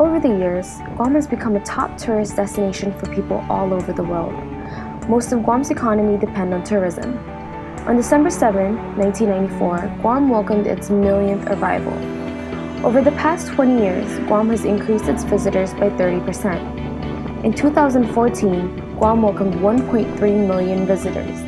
Over the years, Guam has become a top tourist destination for people all over the world. Most of Guam's economy depend on tourism. On December 7, 1994, Guam welcomed its millionth arrival. Over the past 20 years, Guam has increased its visitors by 30%. In 2014, Guam welcomed 1.3 million visitors.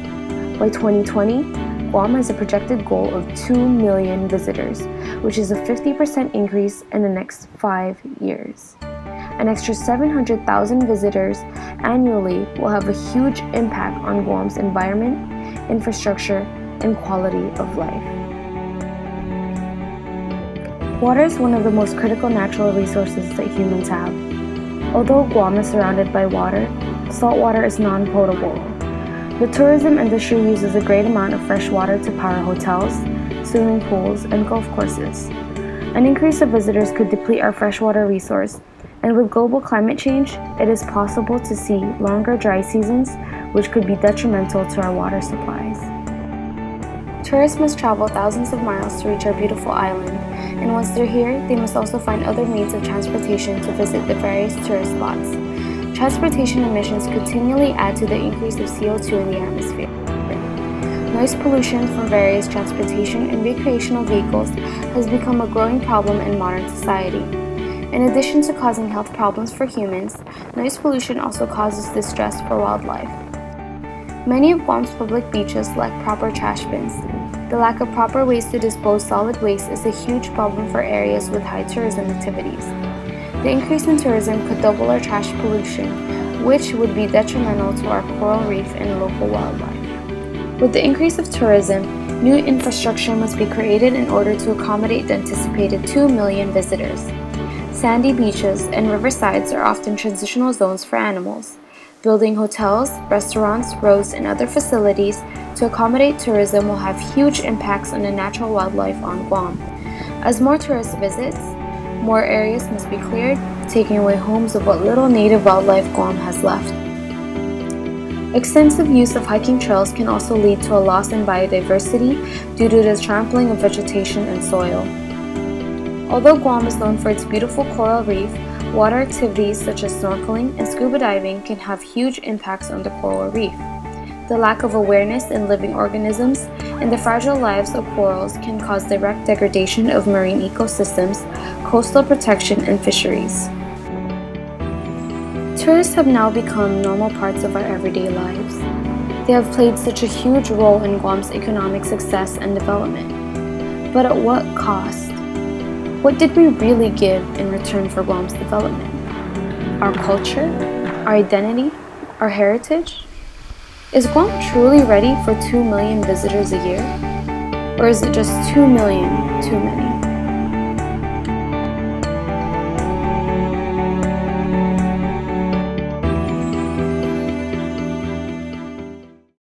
By 2020, Guam has a projected goal of 2 million visitors, which is a 50% increase in the next five years. An extra 700,000 visitors annually will have a huge impact on Guam's environment, infrastructure, and quality of life. Water is one of the most critical natural resources that humans have. Although Guam is surrounded by water, salt water is non-potable the tourism industry uses a great amount of fresh water to power hotels, swimming pools, and golf courses. An increase of visitors could deplete our freshwater resource, and with global climate change, it is possible to see longer dry seasons, which could be detrimental to our water supplies. Tourists must travel thousands of miles to reach our beautiful island, and once they're here, they must also find other means of transportation to visit the various tourist spots. Transportation emissions continually add to the increase of CO2 in the atmosphere. Noise pollution from various transportation and recreational vehicles has become a growing problem in modern society. In addition to causing health problems for humans, noise pollution also causes distress for wildlife. Many of Guam's public beaches lack proper trash bins. The lack of proper ways to dispose solid waste is a huge problem for areas with high tourism activities. The increase in tourism could double our trash pollution, which would be detrimental to our coral reef and local wildlife. With the increase of tourism, new infrastructure must be created in order to accommodate the anticipated 2 million visitors. Sandy beaches and riversides are often transitional zones for animals. Building hotels, restaurants, roads, and other facilities to accommodate tourism will have huge impacts on the natural wildlife on Guam. As more tourists visit, more areas must be cleared, taking away homes of what little native wildlife Guam has left. Extensive use of hiking trails can also lead to a loss in biodiversity due to the trampling of vegetation and soil. Although Guam is known for its beautiful coral reef, water activities such as snorkeling and scuba diving can have huge impacts on the coral reef. The lack of awareness in living organisms and the fragile lives of corals can cause direct degradation of marine ecosystems, coastal protection, and fisheries. Tourists have now become normal parts of our everyday lives. They have played such a huge role in Guam's economic success and development. But at what cost? What did we really give in return for Guam's development? Our culture? Our identity? Our heritage? Is Guam truly ready for 2 million visitors a year? Or is it just 2 million too many?